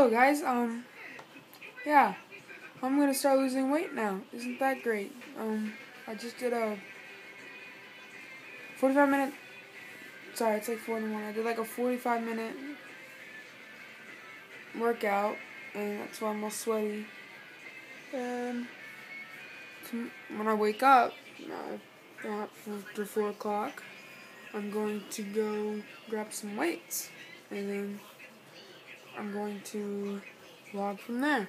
Hello guys, um, yeah, I'm gonna start losing weight now. Isn't that great? Um, I just did a 45 minute, sorry, it's like 41. I did like a 45 minute workout, and that's why I'm all sweaty. And when I wake up, after 4 o'clock, I'm going to go grab some weights, and then I'm going to vlog from there.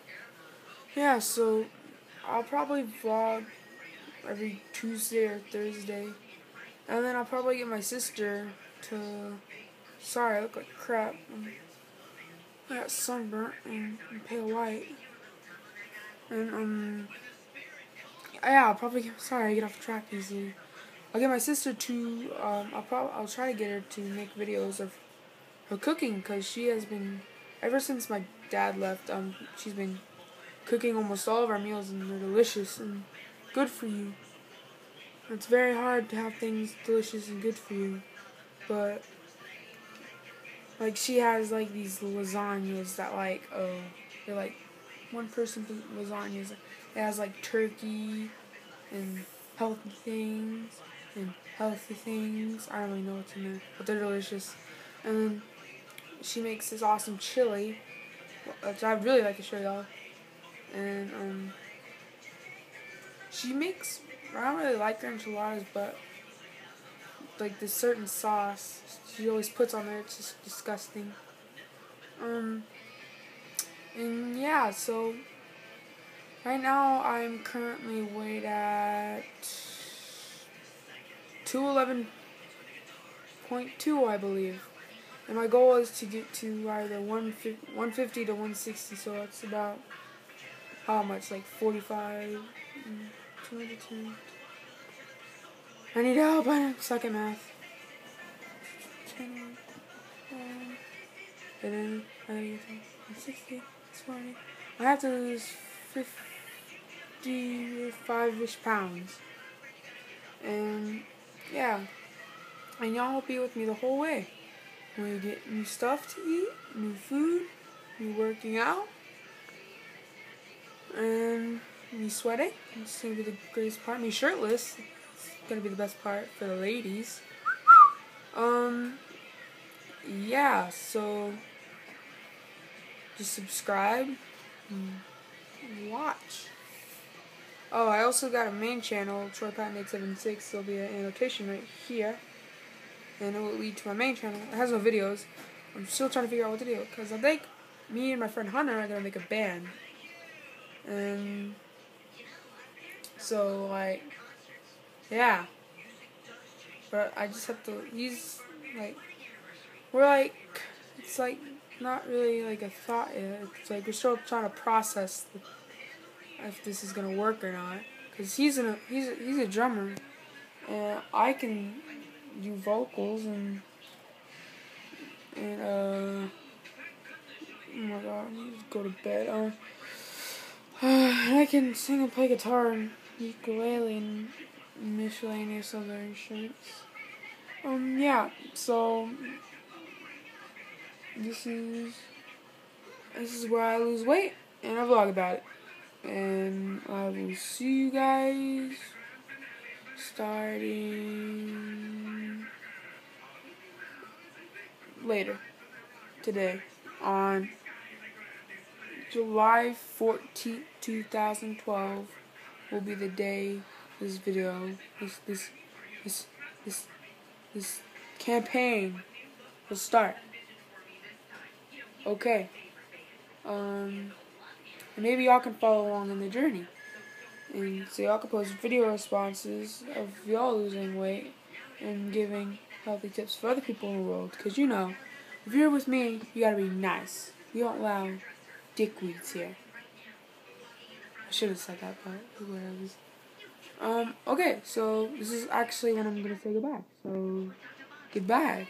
Yeah, so I'll probably vlog every Tuesday or Thursday. And then I'll probably get my sister to. Sorry, I look like crap. I got sunburnt and, pale white. And, um. Yeah, I'll probably get. Sorry, I get off track easily. I'll get my sister to. Um, I'll probably. I'll try to get her to make videos of her cooking because she has been ever since my dad left, um, she's been cooking almost all of our meals, and they're delicious and good for you. It's very hard to have things delicious and good for you, but like she has like these lasagnas that like oh they're like one person lasagnas. It has like turkey and healthy things and healthy things. I don't really know what's in there, but they're delicious. And she makes this awesome chili, which I really like to show y'all. And um, she makes I don't really like her enchiladas, but like this certain sauce she always puts on there. It's just disgusting. Um, and yeah, so right now I'm currently weighed at two eleven point two, I believe. And my goal is to get to either 150 to 160, so that's about how much? Like 45, 210. I need help, I suck at math. 10, and then I get to 160, 20. I have to lose 55-ish pounds. And yeah, and y'all will be with me the whole way. We get new stuff to eat, new food, new working out, and me sweating. It's gonna be the greatest part. Me shirtless. It's gonna be the best part for the ladies. Um, yeah. So just subscribe, watch. Oh, I also got a main channel, Troy Patton 876. There'll be an annotation right here and it will lead to my main channel. It has no videos. I'm still trying to figure out what to do because I think me and my friend Hunter are gonna make a band, and so like, yeah. But I just have to. He's like, we're like, it's like not really like a thought yet. It's like we're still trying to process if this is gonna work or not. Cause he's a he's a, he's a drummer, and I can do vocals and and uh oh my god, I need to go to bed. Uh, I can sing and play guitar and ukulele and miscellaneous other instruments. Um yeah, so this is this is where I lose weight and I vlog about it. And I will see you guys starting later today on July 14th, 2012 will be the day this video, this, this, this, this, this campaign will start. Okay. Um, maybe y'all can follow along in the journey. And so y'all can post video responses of y'all losing weight and giving healthy tips for other people in the world. Because you know, if you're with me, you gotta be nice. We don't allow dickweeds here. I should have said that, but. Um, okay, so this is actually when I'm gonna say goodbye. So, goodbye.